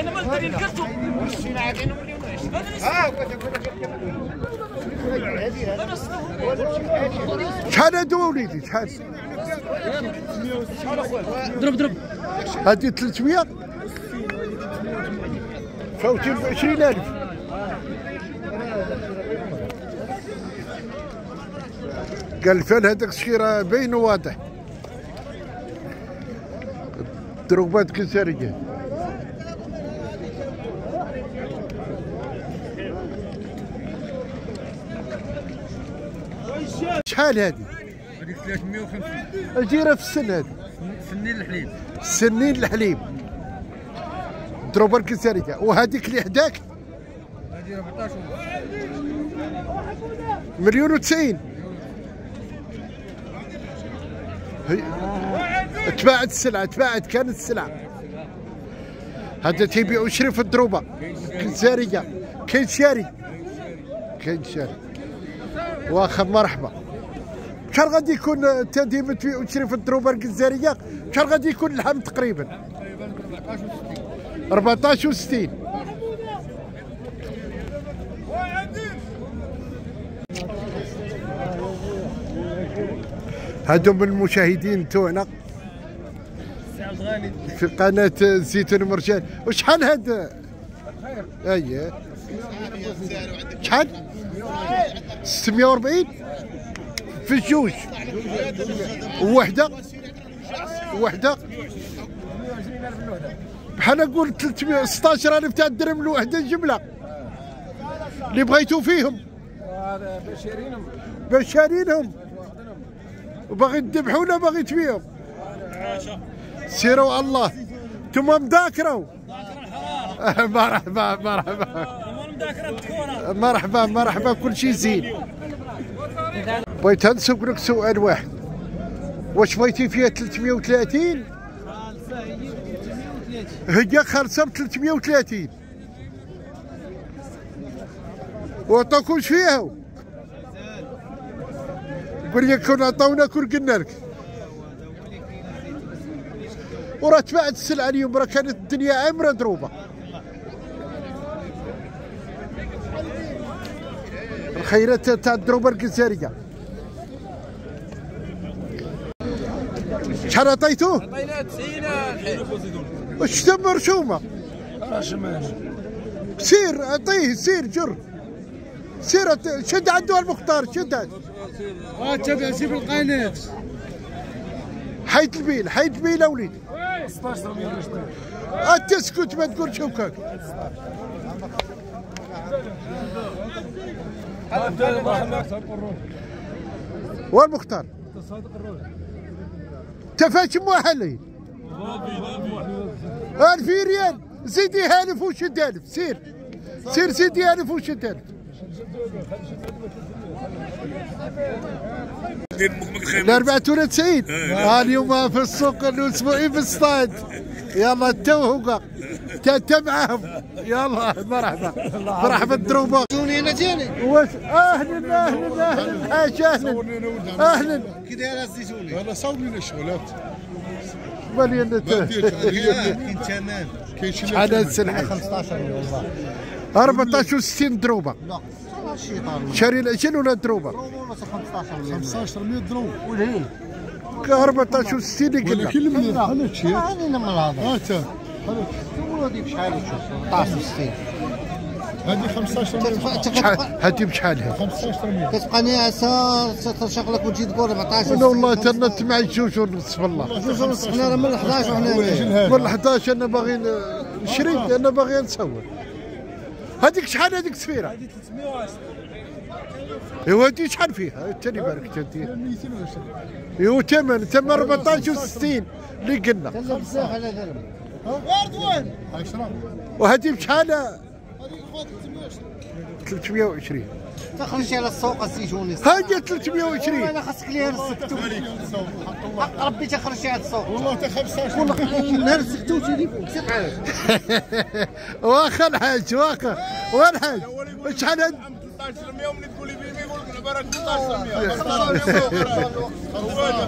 أنا ما ندير الكرتون شحال هادو وليدي؟ شحال؟ ضرب ضرب هادي 300 فوتي ب 20000 قال الفال هذاك الشيء راه باين وواضح. ضربات كسارية شحال هادي؟ هذيك 350 اجيره في السن هادي. سنين الحليب. سنين الحليب. ضربة الكسارية وهذيك اللي حداك؟ هذه 14 مليون وتسعين. هي تباعت السلعة تباعت كانت السلعة. هذا تيبيعوا شريف الضروبة كسارية كاين شاري كاين شاري. واخا مرحبا. شحال غادي يكون انت ديما تبيعوا شريف الضروبة الجزائرية شحال غادي يكون اللحم تقريبا. تقريبا 14 و60 14 و60 هادو من المشاهدين توعنا غالي في قناة زيتون مرجان وشحال هاد؟ اييه شحال؟ 640 في الجوج. وحدة وحدة بحال نقول 316 تاع الدرهم الوحدة جملة. اللي بغيتو فيهم. هذا بشيرينهم باش شارينهم وباغي تذبحوا ولا باغي تبيعوا سيروا الله. أنتم مذاكروا. مرحبا مرحبا. مرحبا مرحبا كل شيء زين. بغيت نسوق لك سؤال واحد. واش بغيتي فيها 330 هي خالصه ب 330 وعطاكوش فيها. لي كون عطاونا كون قلنا لك. وراه تباعت السلعه اليوم راه كانت الدنيا عامرة ضروبه الخيرات تاع الضروبه الجزائرية. شحال عطيتوه؟ عطينا 90 الحين واش تم مرشومه سير عطيه سير جر. سير. شد عنده المختار شد. عنده. تبع سيب القناة. حيد البيل حيد البيل يا وليدي. 16 مليون انت اسكت ما تقولش هكاك والمختار تفاش موحلي ألف ريال. زيدي ألف وشد ألف سير. سير زيدي ألف وشد ألف الاربع تورات سعيد اليوم في السوق الأسبوعي في الصيد. يلا التوهقه تا معاهم يلا مرحبا. مرحبا الدروبا زوني أنا جاني أهلا أهلا أهلا. حاجة أهلا. أهلا. كي دايره الزيتوني أنا صاوبني لنا الشغلات بالي انت كاين تمام. كاين شي حاجة 15 يوم. 14 60 دروبة. لا شاري العجل ولا دروبه 15 100 دروبه وليه 1460 اللي قلنا ولكن من هذا الشيء أنا من 15 آه، هذيك شحال 16 هذه 15 مليون. هذه 15 مليون. كتبقاني عسى ترشق وتجي تقول 14 أنا والله حتى نتمع جوج ونص بالله. جوج ونص حنا من 11 وحنا من 11 أنا باغي نشري أنا باغي نصور. هذيك شحال هذيك السفيره؟ هذه 310 إيوا هذه شحال فيها؟ انت اللي بارك انت 220 إيوا ثمن ثمن 14 و60 اللي قلنا. بزاف على درهم 10 وهذه بشحال؟ 320 تخرج على السوق الزيتوني هذه 320 أنا خاصك ليها نسكتو ربي تخرج على السوق والله تا 15 والله نهار سكتو تيليفون سير عارف واخا الحاج واخا والحاج شحال هاد؟ 16% ومن تقولي بيبي يقول لك العباره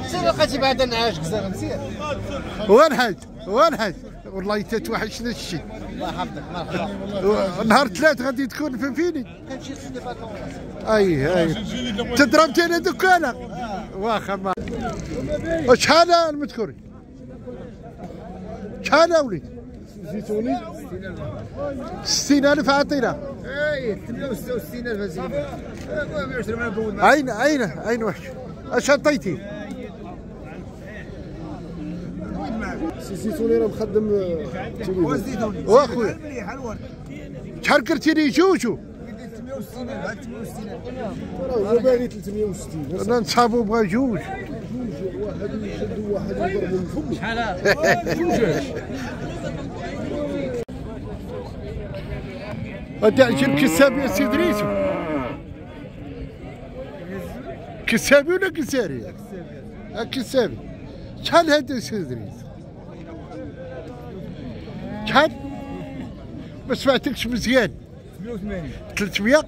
16% سير لقيتي بعد نعاش كزاف سير وين حاج وين حاج. والله تتوحشنا الشيء الله يحفظك مرحبا. نهار ثلاث غادي تكون في فيني؟ كنمشي لسيدي فاطمه أي أي. تضربتي أنا دكانه واخا ما. شحال المذكوري؟ شحال وليد؟ زيتوني. 60000 عطينا. اي 68 ألف زينه 120 ما نقول عين عين عين وحش؟ أش عطيتي؟ سي زيتوني راه مخدم واخويا مليح الورد شحال قلتي لي جوجو 68 الف 68 الف راه باغي 360 أنا نصحابو بغا جوج واحد يشد وواحد يضرب من فمه هذا عجل كسابي يا ريسو كسابي ولا كساري؟ آه، كسابي. شحال هذا يا سيد ريسو؟ شحال؟ ما سمعتكش مزيان. 180 300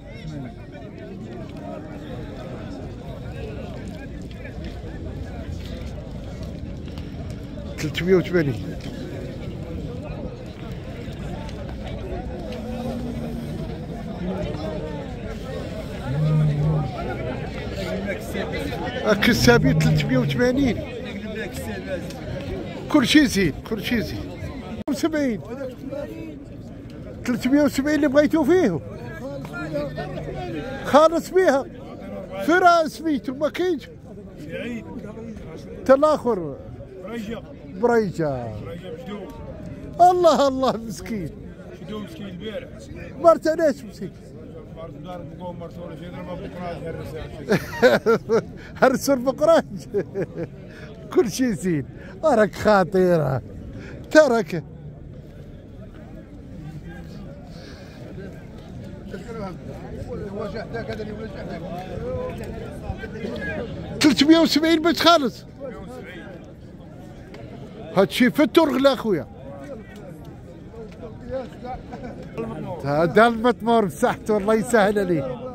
380 الكسابي 380 كل شيء زين كل شيء زين. 70 370 اللي بغيتو فيه خالص بيها. فرا سميتو ما كاينش الآخر رجع بريجة. الله الله مسكين. مسكين مرت مسكين مرت دار بقوم مرت ولا شيء ضرب بكره هالرسالة هرس البقراج كل شيء زين راك خطيرة ترك. 370 بيت خالص. 370 باش تخلص هادشي في الترغل اخويا هذا المتمور بصحته الله يسهل عليه.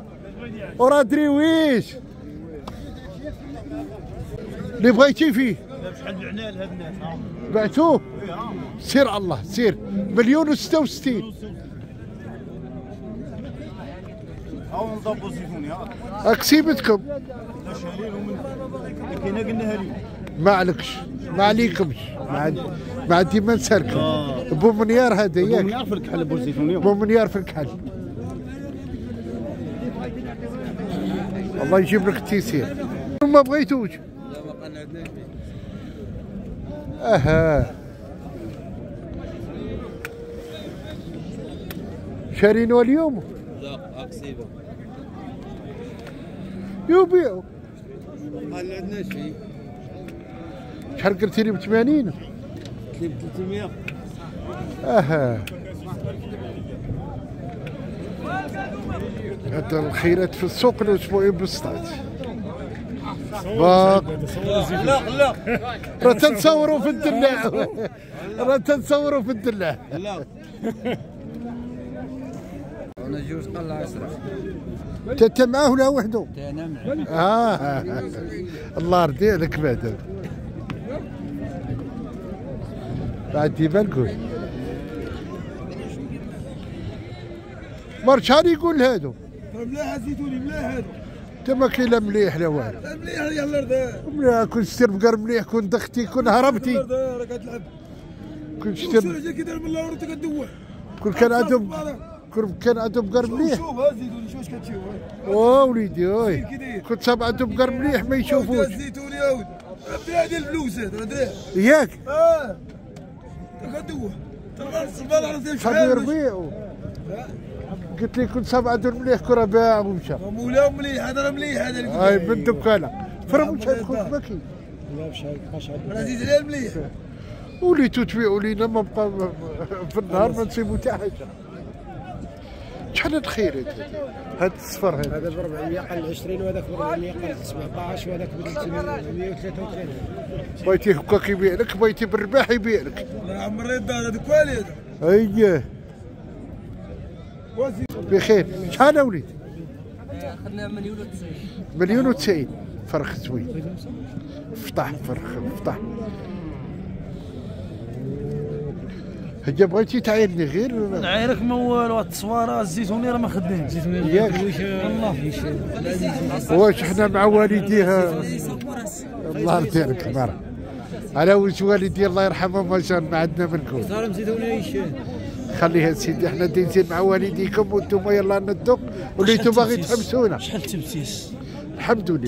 وراه درويش. اللي بغيتي فيه. بعتوه سير على الله سير. مليون و 66 هاو نضبو الزيتون اكسيبتكم قلناها لي ما عليكش ما عليكمش. ما عندي ما نسالكم. آه. بو منيار هذا ياك. بو منيار في الكحل بو الزيتون بو منيار في الكحل. الله يجيب لك التيسير. ما بغيتوش؟ لا ما قنعتناش أها. شارينو اليوم؟ لا اكسيبه يبيعوا قال عندنا شيء شحال قلتي لي ب 80 كيف 300 أها. هذا الخيرات في السوق الاسبوعي بسطات باق لا لا. راه تنصوروا في الدلاع. راه تنصوروا في الدلاع. لا. جوج قال عشرة انت معاه ولا وحده؟ أنا معي آه. الله يرضي عليك بعدا. بعد ديما نقول مر شحال يقول هادو. مليح زيتوني مليح هذا انت ما كاين لا مليح لا والو. مليح يلا ردا مليح كون شتر بقر مليح كون دختي كون هربتي. ردا راه كتلعب كون جا كي دار من الله ورد كدوح كون كان عندهم كون كان عندهم بقر مليح. شوف ها زيتوني شوف اش كتشوف. أو وليدي أوي. كنت صاب عندهم بقر مليح ما يشوفوش. زيتوني يا ولد. الفلوس هذا دراه ياك؟ آه. زي صافي ربيع قلت لي كنت صاب عندهم مليح كرة باع ومشى. مولا مليح؟ هذا راه مليح هذا اللي قلت هاي لك. من دكانه فرموا شحال خوك بكي عزيز عليه مليح. وليتو تبيعوا لينا ما بقى في النهار ما نصيبوا حتى حاجة. شحال هاد الخير هاد هاد الصفر هذا. هذا ب 400 قل 20 وهذاك ب 400 قل 17 وهذاك ب 333 بغيتي هكاك يبيع لك بغيتي بالرباح يبيع لك لا عمري الدار هذا كوالي هذا أييه. بخير. شحال وليد؟ خدنا مليون وتسعين. مليون وتسعين. فرخ زوين. فتح فرخ فتح هجا بغيتي تعايرني غير؟ ولا؟ نعيرك موال والتصويره الزيتوني راه ما خدامش. ياك. واش حنا مع والديه الله يرضيك كبار على وجه والدي الله يرحمهم ما شاء ما عندنا مزيدوني إيش خليها سيدي إحنا دايزين مع والديكم وأنتم يلا ندوق وليتوا باغي تحبسونا. شحال تبتيس الحمد لله.